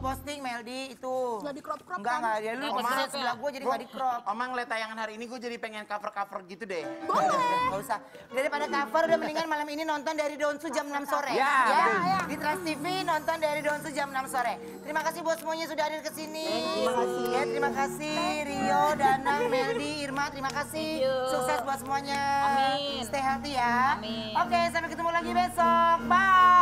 posting Meldi itu. Nggak di crop crop Enggak, kan? enggak. Ya lu sebelah gue jadi enggak di crop. Omang ngeliat tayangan hari ini gue jadi pengen cover-cover gitu deh. boleh Enggak usah. Daripada cover udah mendingan malam ini nonton dari Donsu jam 6 sore. Ya, ya. ya. Di Trans TV nonton dari Donsu jam 6 sore. Terima kasih buat semuanya sudah hadir ke sini. Terima kasih. Ya, terima kasih Rio, Danang, Meldi, Irma, terima kasih. Sukses buat semuanya. Amin. Stay healthy ya. Amin. Oke, sampai ketemu lagi besok. Bye.